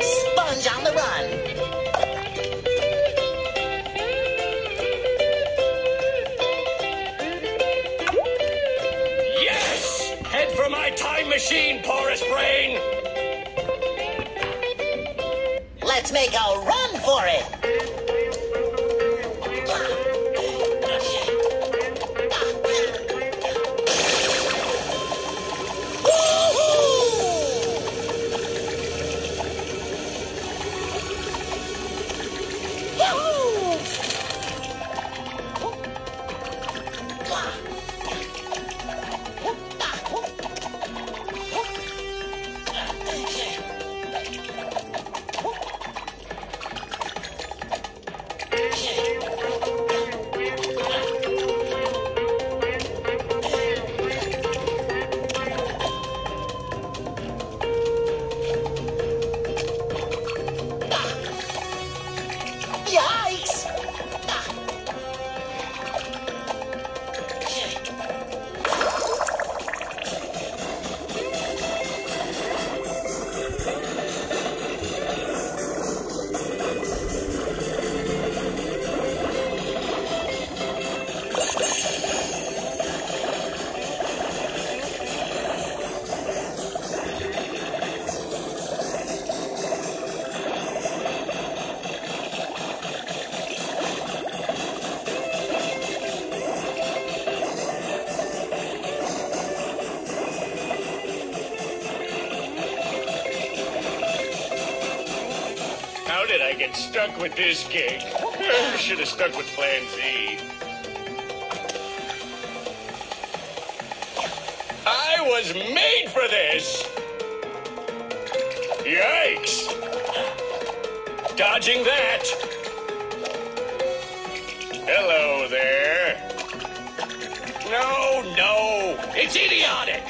Sponge on the run. Yes! Head for my time machine, porous brain! Let's make a run for it. Did I get stuck with this gig? Oh, Should have stuck with Plan Z. I was made for this! Yikes! Dodging that! Hello there. No, no! It's idiotic!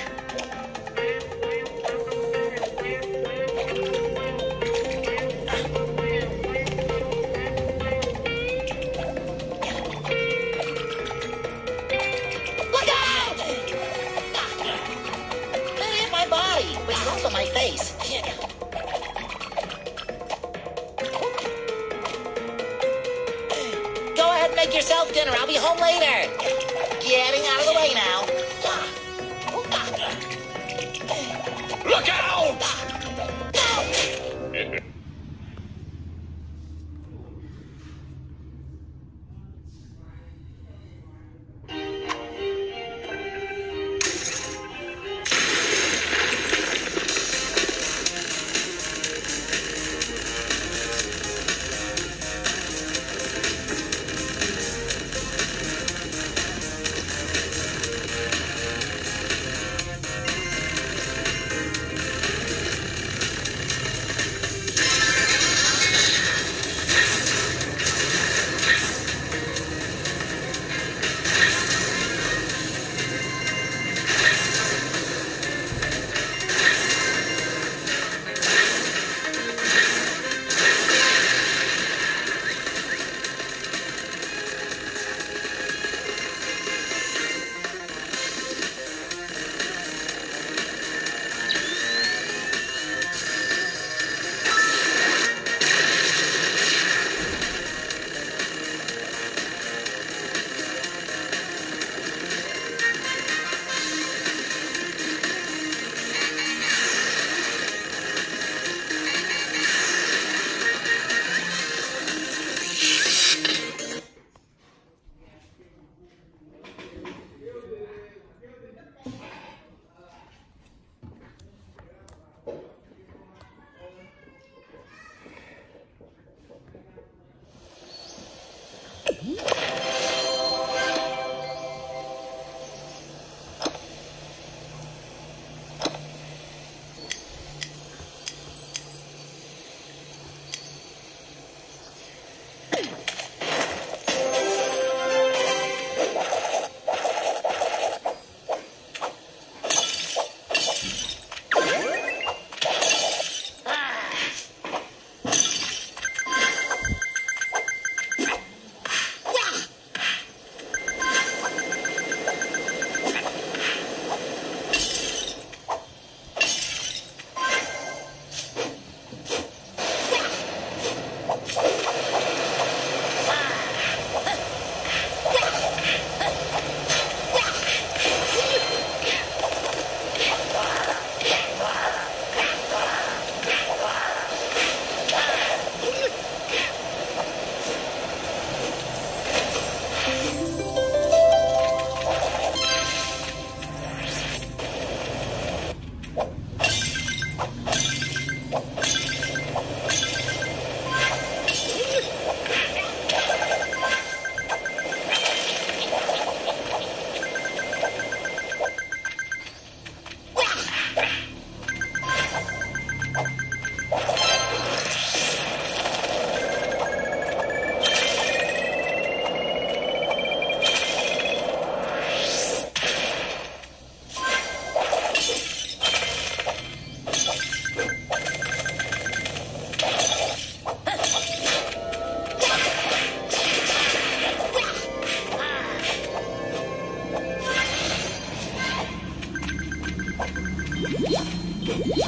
Yeah.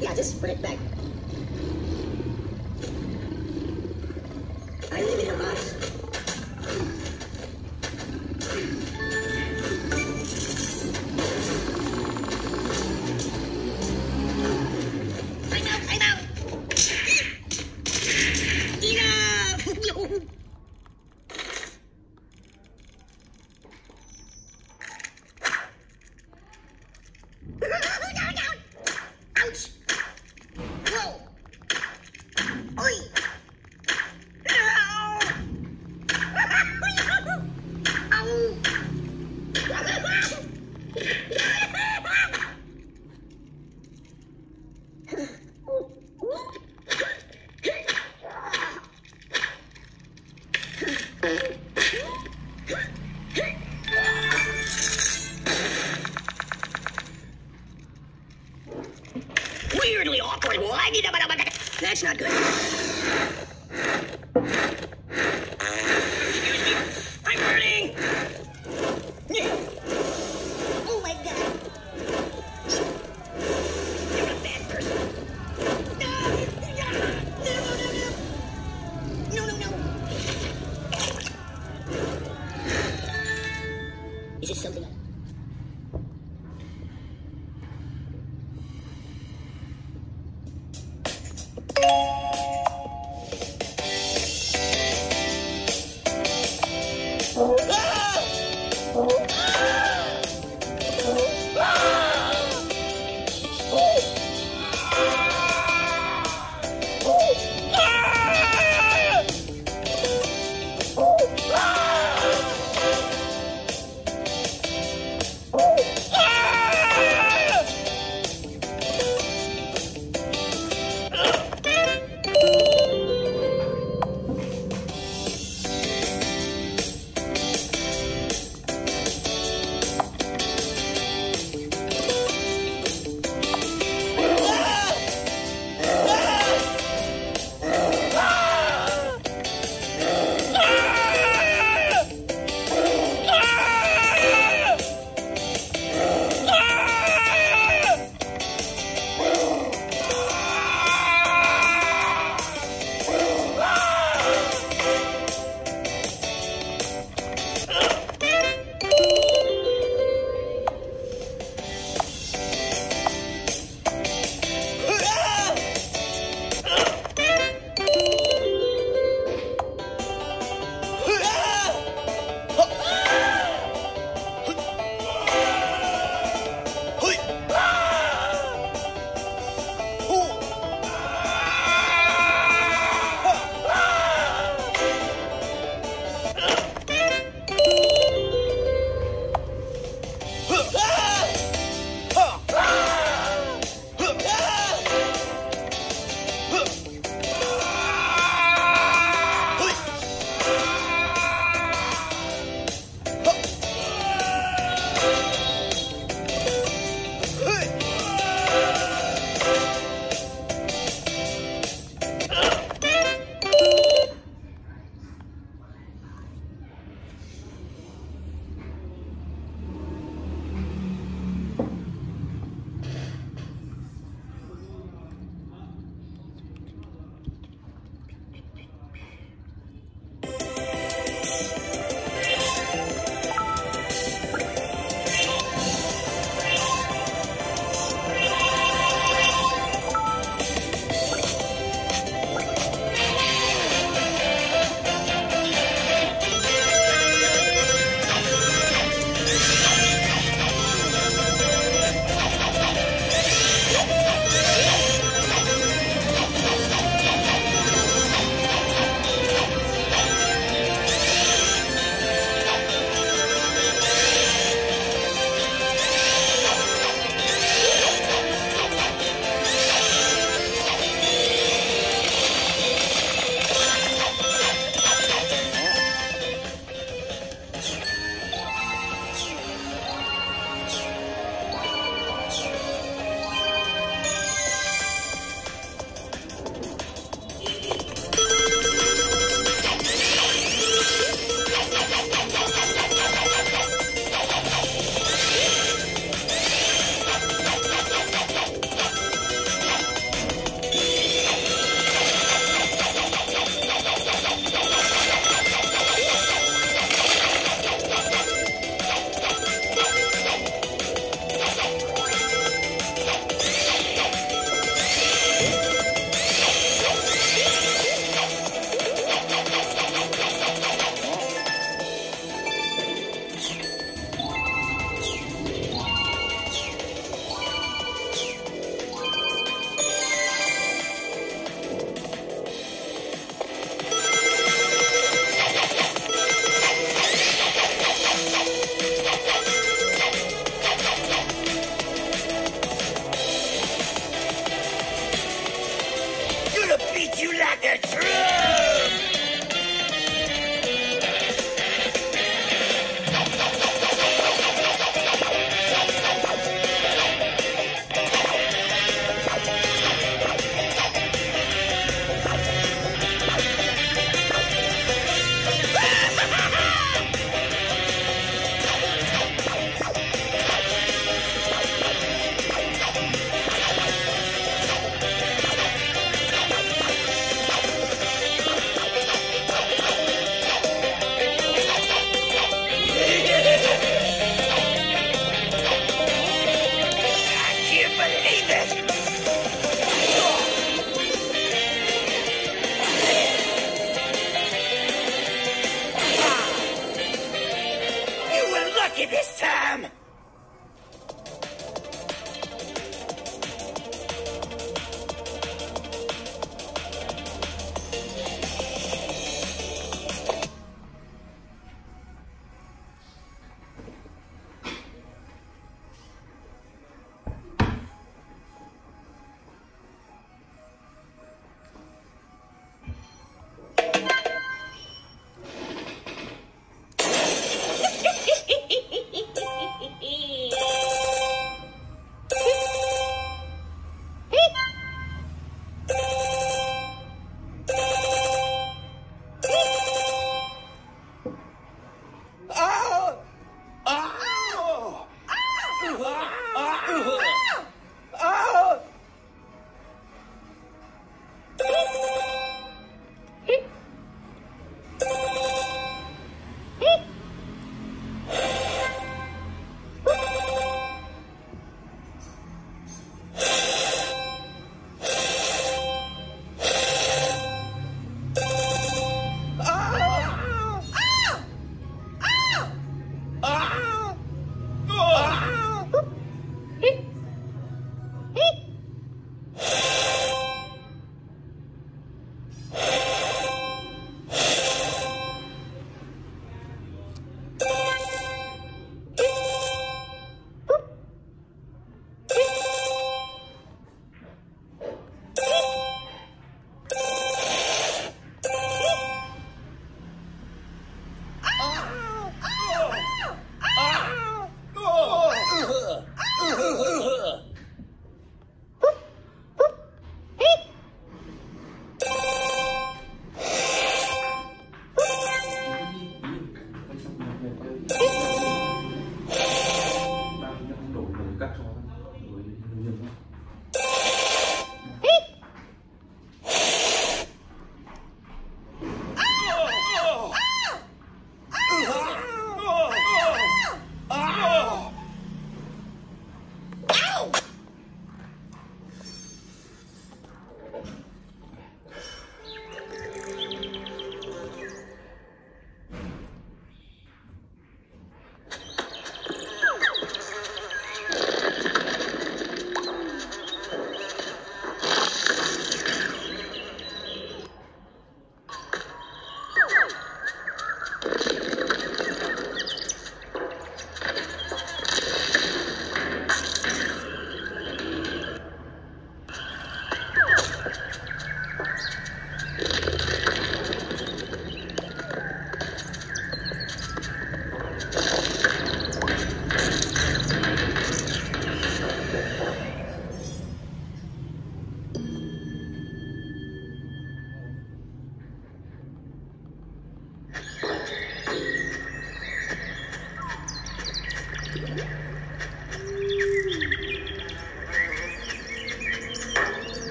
Yeah, just put it back.